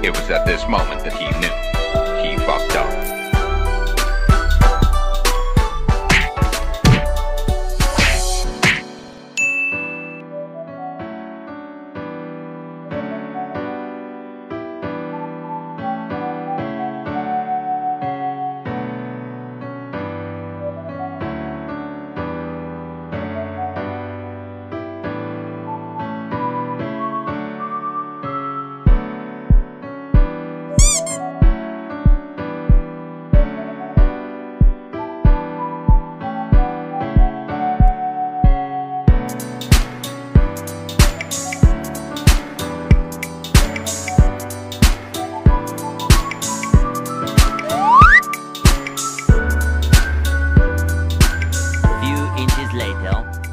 It was at this moment that he knew. Dell.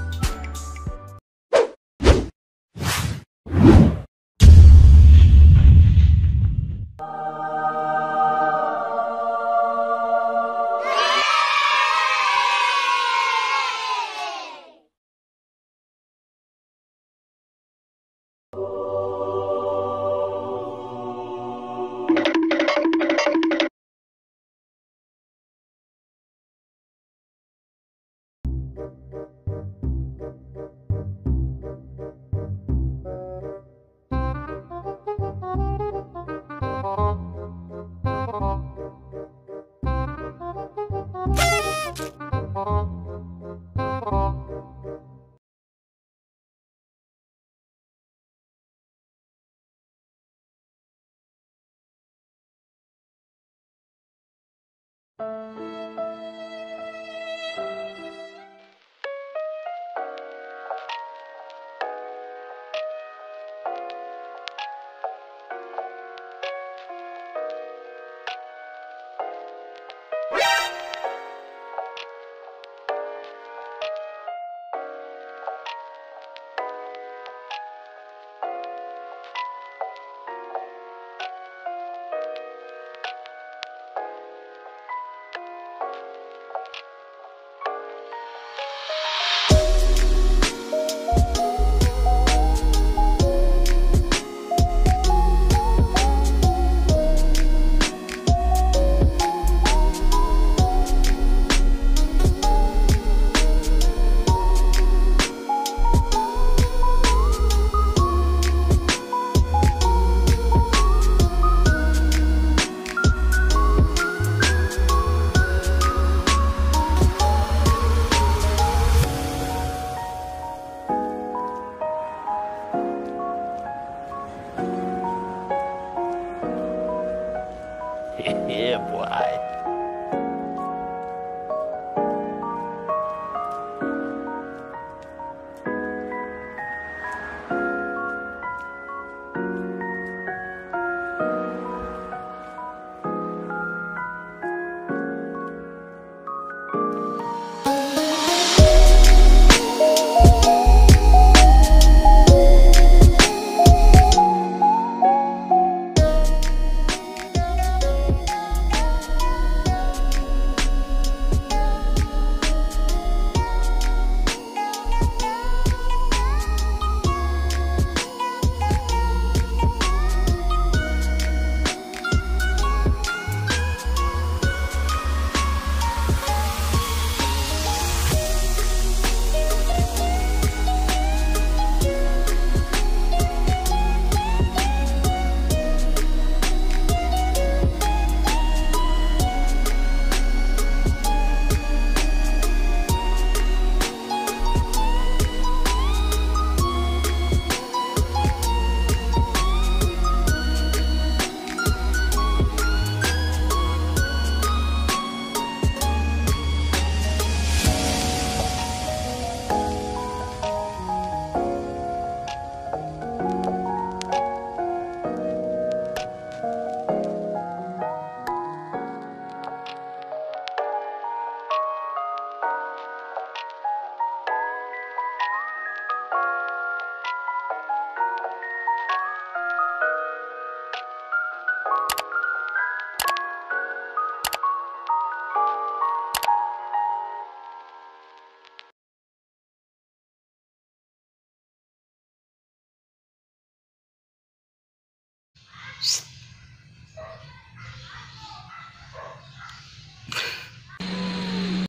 Oh. yeah, boy. Shh.